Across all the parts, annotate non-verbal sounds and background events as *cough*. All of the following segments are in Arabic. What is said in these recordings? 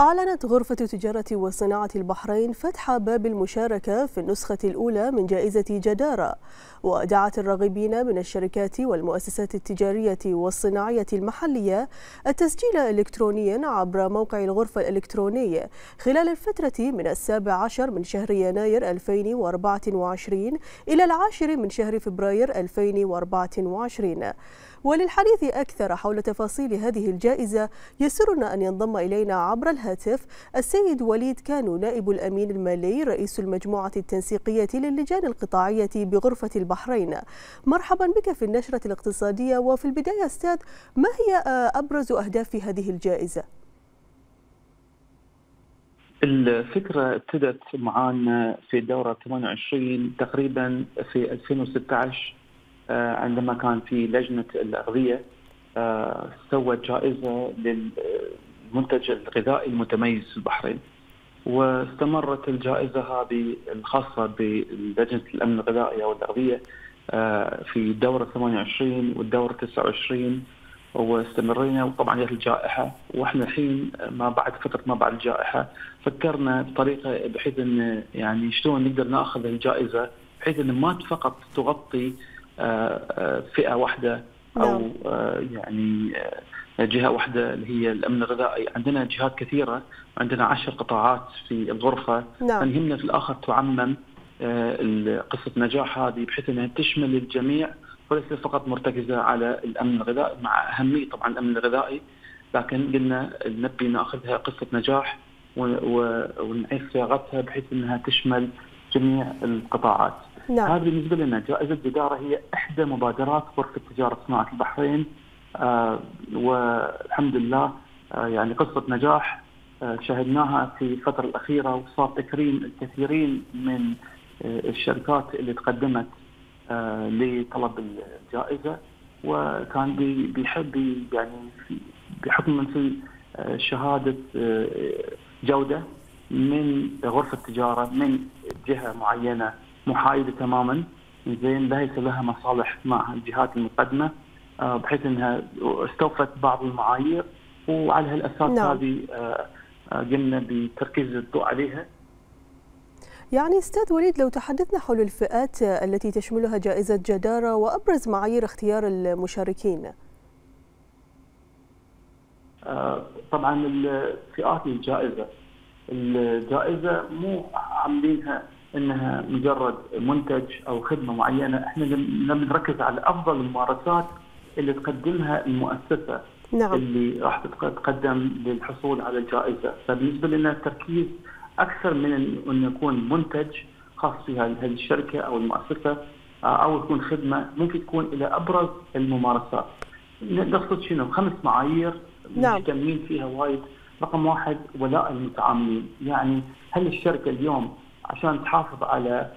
أعلنت غرفة تجارة وصناعة البحرين فتح باب المشاركة في النسخة الأولى من جائزة جدارة ودعت الراغبين من الشركات والمؤسسات التجارية والصناعية المحلية التسجيل إلكترونيا عبر موقع الغرفة الإلكتروني خلال الفترة من السابع عشر من شهر يناير 2024 إلى العاشر من شهر فبراير 2024 وللحديث أكثر حول تفاصيل هذه الجائزة يسرنا أن ينضم إلينا عبر الهاتف السيد وليد كانو نائب الأمين المالي رئيس المجموعة التنسيقية للجان القطاعية بغرفة البحرين مرحبا بك في النشرة الاقتصادية وفي البداية أستاذ ما هي أبرز أهداف هذه الجائزة؟ الفكرة ابتدت معانا في الدورة 28 تقريبا في 2016 عندما كان في لجنة الأغذية سوت جائزة للمنتج الغذائي المتميز في البحرين واستمرت الجائزة هذه الخاصة بلجنة الأمن الغذائي أو الأغذية في الدورة 28 والدورة 29 واستمرينا وطبعا جت الجائحة وإحنا الحين ما بعد فترة ما بعد الجائحة فكرنا بطريقة بحيث إن يعني شلون نقدر نأخذ الجائزة بحيث إن ما فقط تغطي فئة واحدة أو يعني جهة واحدة اللي هي الأمن الغذائي. عندنا جهات كثيرة عندنا عشر قطاعات في الغرفة. نعم. فنهمنا في الآخر تعمم قصة نجاح هذه بحيث أنها تشمل الجميع وليس فقط مرتكزة على الأمن الغذائي مع أهمية طبعا الأمن الغذائي. لكن قلنا نبي نأخذها قصة نجاح ونعيد صياغتها بحيث أنها تشمل جميع القطاعات. نعم. هذا بالنسبة لنا جائزة جدارة هي إحدى مبادرات غرفة تجارة صناعة البحرين آه والحمد لله آه يعني قصة نجاح آه شهدناها في الفترة الأخيرة وصار تكريم الكثيرين من الشركات اللي تقدمت لطلب الجائزة وكان بيحب يعني بحكم في شهادة جودة من غرفة تجارة من جهة معينة محايدة تماما زين ليس لها مصالح مع الجهات المقدمة بحيث إنها استوفت بعض المعايير وعلى هالأساس نعم. هذه قمنا بتركيز الضوء عليها يعني أستاذ وليد لو تحدثنا حول الفئات التي تشملها جائزة جدارة وأبرز معايير اختيار المشاركين. طبعا الفئات الجائزة الجائزة مو عاملينها إنها مجرد منتج أو خدمة معينة، إحنا نبي نركز على أفضل الممارسات اللي تقدمها المؤسسة نعم. اللي راح تتقدم للحصول على الجائزة، فبالنسبة لنا التركيز أكثر من انه يكون منتج خاص في هذه الشركة أو المؤسسة أو يكون خدمة ممكن تكون إلى أبرز الممارسات. نقصد شنو؟ خمس معايير نعم. مهتمين فيها وايد، رقم واحد ولاء المتعاملين، يعني هل الشركة اليوم عشان تحافظ على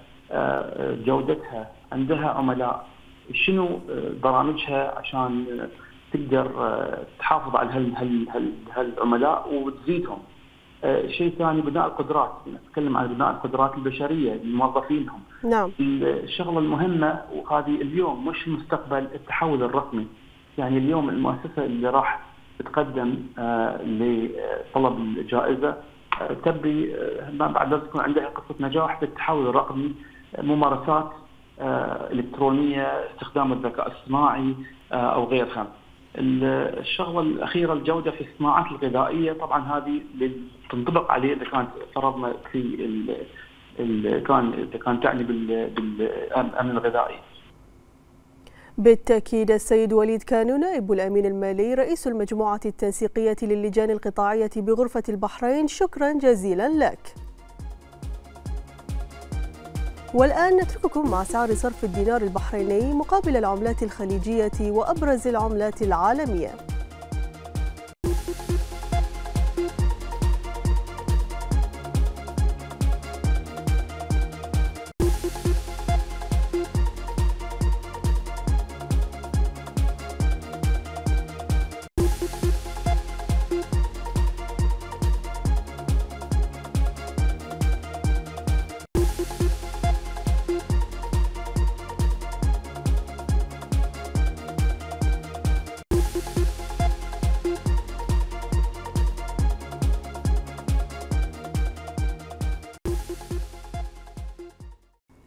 جودتها. عندها عملاء. شنو برامجها عشان تقدر تحافظ على هال هال هال هالعملاء وتزيدهم. شيء ثاني بناء القدرات. نتكلم عن بناء القدرات البشرية لموظفينهم. نعم. الشغلة المهمة وهذه اليوم مش المستقبل التحول الرقمي. يعني اليوم المؤسسة اللي راح تقدم لطلب الجائزة تبي ما بعد يكون عندها قصة نجاح في التحول الرقمي ممارسات إلكترونية استخدام الذكاء الصناعي أو غيرها. الشغلة الأخيرة الجودة في الصناعات الغذائية طبعا هذه تنطبق عليه إذا كانت فرضنا في ال كان إذا كان تعني بالأمن الغذائي. بالتأكيد السيد وليد كانو نائب الأمين المالي رئيس المجموعة التنسيقية للجان القطاعية بغرفة البحرين. شكرا جزيلا لك. والآن نترككم مع سعر صرف الدينار البحريني مقابل العملات الخليجية وأبرز العملات العالمية.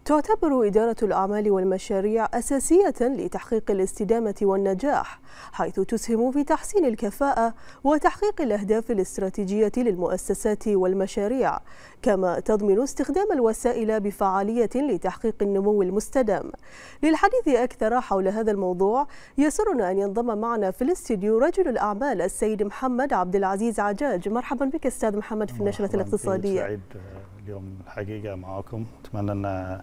تعتبر إدارة الأعمال والمشاريع أساسية لتحقيق الاستدامة والنجاح. حيث تسهم في تحسين الكفاءة وتحقيق الأهداف الاستراتيجية للمؤسسات والمشاريع كما تضمن استخدام الوسائل بفعالية لتحقيق النمو المستدام. للحديث أكثر حول هذا الموضوع يسرنا أن ينضم معنا في الاستديو رجل الأعمال السيد محمد عبد العزيز عجاج. مرحبا بك أستاذ محمد في النشرة الاقتصادية سعيد اليوم الحقيقة معكم أتمنى أن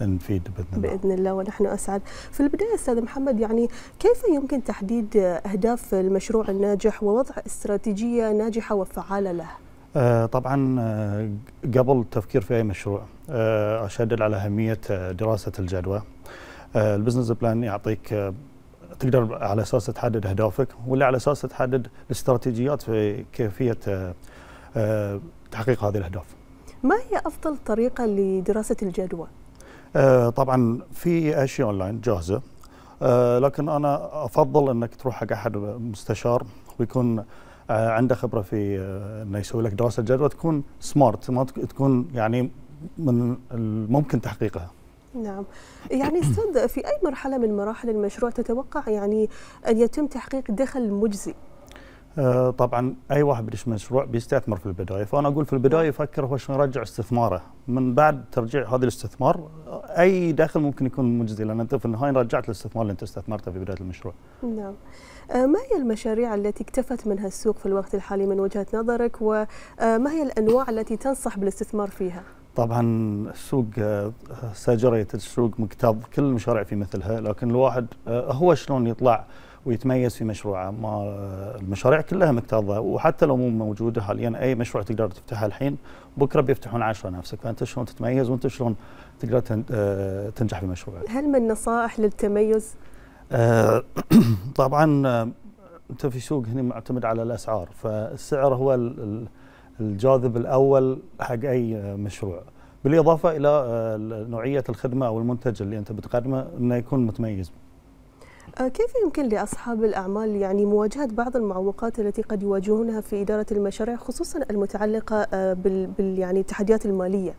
نفيد بإذن الله بإذن الله ونحن أسعد. في البداية أستاذ محمد يعني كيف يمكن تحديد أهداف المشروع الناجح ووضع استراتيجية ناجحة وفعالة له؟ آه طبعا آه قبل التفكير في أي مشروع آه أشدد على أهمية دراسة الجدوى. ال business plan يعطيك تقدر على أساس تحدد أهدافك واللي على أساس تحدد الاستراتيجيات في كيفية تحقيق هذه الأهداف. ما هي أفضل طريقة لدراسة الجدوى؟ آه طبعا في اشياء اونلاين جاهزة آه لكن أنا أفضل إنك تروح حق أحد مستشار ويكون آه عنده خبرة في إنه يسوي لك دراسة جدوى تكون سمارت ما تكون يعني من الممكن تحقيقها. نعم يعني أستاذ في أي مرحلة من مراحل المشروع تتوقع يعني أن يتم تحقيق دخل مجزي؟ آه طبعا أي واحد بيدش مشروع بيستثمر في البداية فأنا أقول في البداية يفكر هو شلون يرجع استثماره من بعد ترجيع هذا الاستثمار أي دخل ممكن يكون مجزي لأن أنت في النهاية رجعت الاستثمار اللي أنت استثمرته في بداية المشروع. نعم. آه ما هي المشاريع التي اكتفت منها السوق في الوقت الحالي من وجهة نظرك وما هي الأنواع التي تنصح بالاستثمار فيها؟ طبعا السوق سجرية السوق مكتظ كل المشاريع في مثلها لكن الواحد هو شلون يطلع ويتميز في مشروعه ما المشاريع كلها مكتظة. وحتى لو مو موجودة حاليا أي مشروع تقدر تفتحه الحين بكرة بيفتحون عشرة نفسك. فأنت شلون تتميز وأنت شلون تقدر تنجح في مشروعك؟ هل من نصائح للتميز؟ آه *clears throat* طبعا أنت في سوق هنا معتمد على الأسعار. فالسعر هو الجاذب الأول حق أي مشروع. بالإضافة إلى نوعية الخدمة أو المنتج اللي أنت بتقدمه إنه يكون متميز. كيف يمكن لأصحاب الأعمال يعني مواجهة بعض المعوقات التي قد يواجهونها في إدارة المشاريع خصوصا المتعلقة بال, بال يعني التحديات المالية؟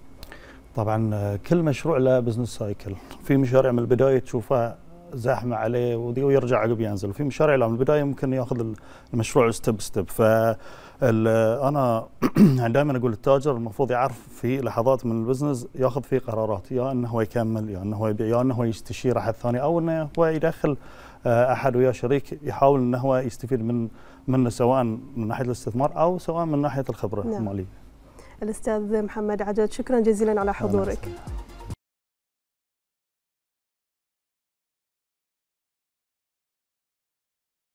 طبعا كل مشروع له business cycle، في مشاريع من البداية تشوفها زحمة عليه ويرجع عقب ينزل، وفي مشاريع لا من البدايه ممكن يأخذ المشروع step step، ف أنا *clears throat* دائما أقول التاجر المفروض يعرف في لحظات من ال business يأخذ فيه قرارات يا إنه هو يكمل يا إنه هو يبيع يا إنه هو يستشير احد ثاني أو إنه هو يدخل أحد وياه شريك يحاول إنه هو يستفيد من منه سواء من ناحية الاستثمار أو سواء من ناحية الخبرة نعم. المالية. الأستاذ محمد عجاد شكرا جزيلا على حضورك.